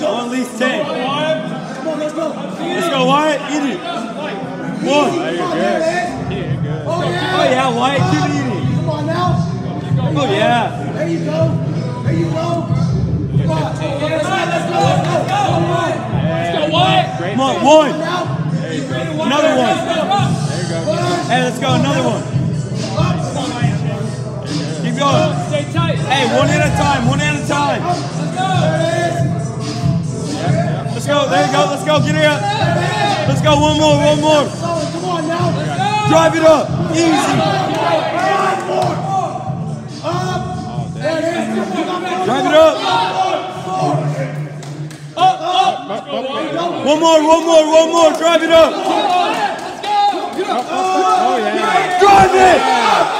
go. Or at least 10. Come on, let's go. Let's go, Wyatt. Eat it. One. Oh, you're good. Yeah, good. Oh, yeah. Oh, yeah, Wyatt. Keep it eating. Come on now. Oh, yeah. There you go. There you go. Come on. Let's go. Let's go. Let's go. Let's go, Wyatt. Come on, one. Another one. There you go. Hey, let's go. Another one. Go, there you go, let's go, get it up. Let's go, one more, one more. Come on now. Drive it up, easy. Up. There it is. Drive it up. One more, one more, one more, drive it up. Oh, yeah. Drive it!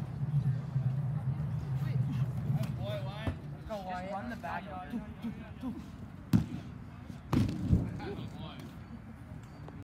Run the back.